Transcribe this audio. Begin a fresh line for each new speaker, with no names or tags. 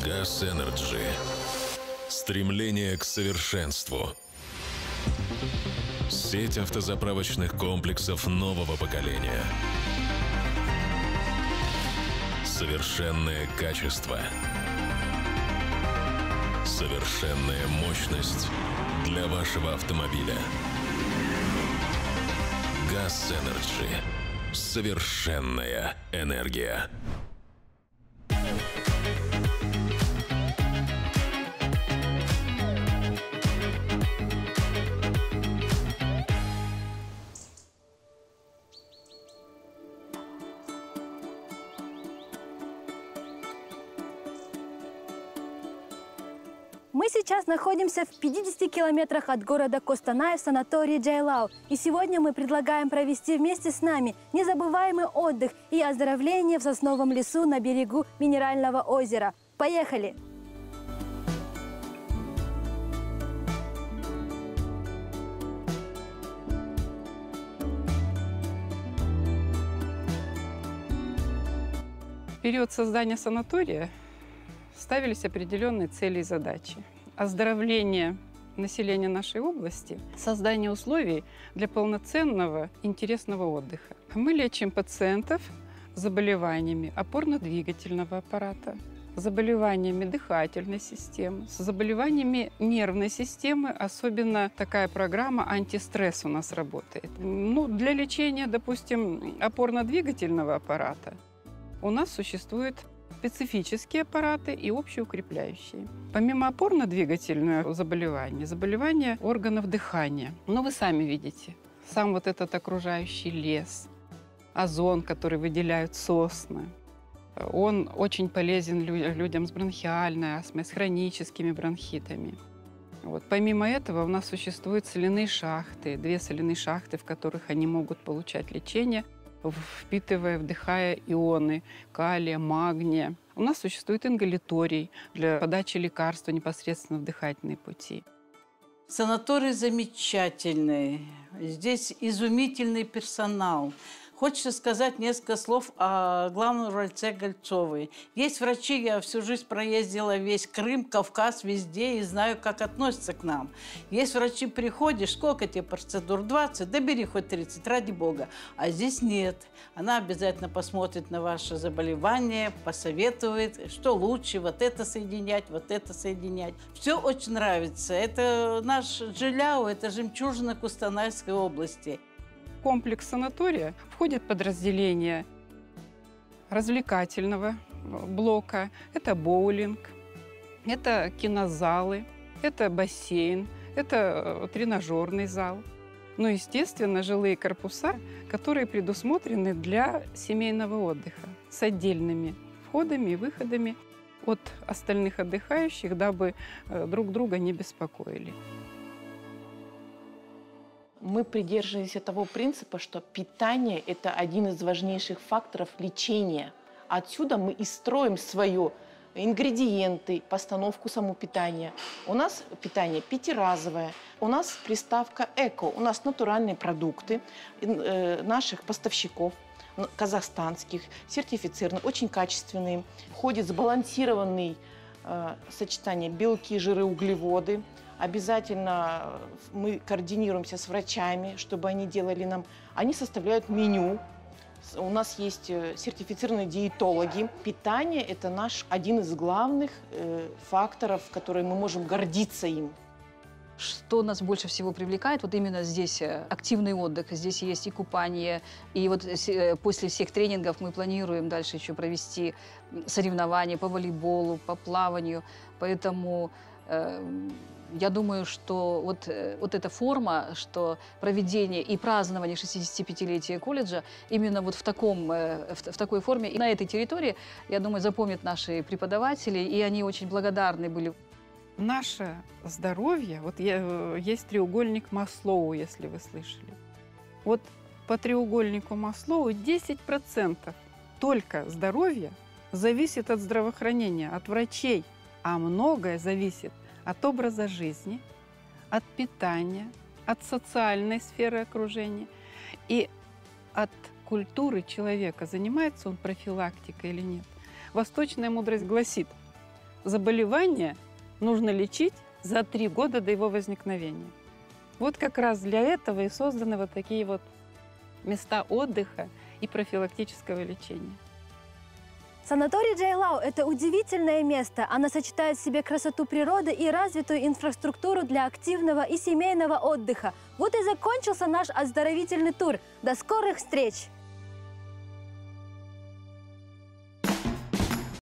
Gas Energy. Стремление к совершенству. Сеть автозаправочных комплексов нового поколения. Совершенное качество. Совершенная мощность для вашего автомобиля. Gas Energy. Совершенная энергия.
Мы сейчас находимся в 50 километрах от города Костанай в санатории Джайлау. И сегодня мы предлагаем провести вместе с нами незабываемый отдых и оздоровление в сосновом лесу на берегу Минерального озера. Поехали!
В период создания санатория ставились определенные цели и задачи. Оздоровление населения нашей области, создание условий для полноценного, интересного отдыха. Мы лечим пациентов заболеваниями опорно-двигательного аппарата, заболеваниями дыхательной системы, с заболеваниями нервной системы. Особенно такая программа антистресс у нас работает. Ну, для лечения, допустим, опорно-двигательного аппарата у нас существует специфические аппараты и общеукрепляющие. Помимо опорно-двигательного заболевания, заболевания органов дыхания. Но вы сами видите, сам вот этот окружающий лес, озон, который выделяют сосны, он очень полезен лю- людям с бронхиальной астмой, с хроническими бронхитами. Вот. Помимо этого у нас существуют соляные шахты, две соляные шахты, в которых они могут получать лечение, впитывая, вдыхая ионы калия, магния. У нас существует ингаляторий для подачи лекарства непосредственно в дыхательные пути.
Санаторий замечательный. Здесь изумительный персонал. Хочется сказать несколько слов о главном враче Гольцовой. Есть врачи, я всю жизнь проездила весь Крым, Кавказ, везде и знаю, как относятся к нам. Есть врачи, приходишь, сколько тебе процедур? 20? Да бери хоть 30, ради бога. А здесь нет. Она обязательно посмотрит на ваше заболевание, посоветует, что лучше, вот это соединять, вот это соединять. Все очень нравится. Это наш Джиляу, это жемчужина Кустанайской области.
Комплекс санатория входит подразделение развлекательного блока. Это боулинг, это кинозалы, это бассейн, это э, тренажерный зал. Ну, естественно, жилые корпуса, которые предусмотрены для семейного отдыха с отдельными входами и выходами от остальных отдыхающих, дабы э, друг друга не беспокоили.
Мы придерживаемся того принципа, что питание – это один из важнейших факторов лечения. Отсюда мы и строим свое ингредиенты, постановку саму питания. У нас питание пятиразовое, у нас приставка «эко», у нас натуральные продукты э, наших поставщиков, казахстанских, сертифицированные, очень качественные. Входит сбалансированный сочетание белки, жиры, углеводы. Обязательно э, мы координируемся с врачами, чтобы они делали нам. Они составляют меню. У нас есть э, сертифицированные диетологи. Питание – это наш один из главных э, факторов, которые мы можем гордиться им.
Что нас больше всего привлекает, вот именно здесь э, активный отдых, здесь есть и купание, и вот э, после всех тренингов мы планируем дальше еще провести соревнования по волейболу, по плаванию, поэтому э, я думаю, что вот, э, вот эта форма, что проведение и празднование 65-летия колледжа именно вот в, таком, в, в такой форме и на этой территории, я думаю, запомнят наши преподаватели, и они очень благодарны были
Наше здоровье, вот э, есть треугольник Маслоу, если вы слышали. Вот по треугольнику Маслоу 10% только здоровья зависит от здравоохранения, от врачей, а многое зависит от образа жизни, от питания, от социальной сферы окружения и от культуры человека, занимается он профилактикой или нет. Восточная мудрость гласит, заболевание нужно лечить за три года до его возникновения. Вот как раз для этого и созданы вот такие вот места отдыха и профилактического лечения.
Санаторий Джайлау – это удивительное место. Оно сочетает в себе красоту природы и развитую инфраструктуру для активного и семейного отдыха. Вот и закончился наш оздоровительный тур. До скорых встреч!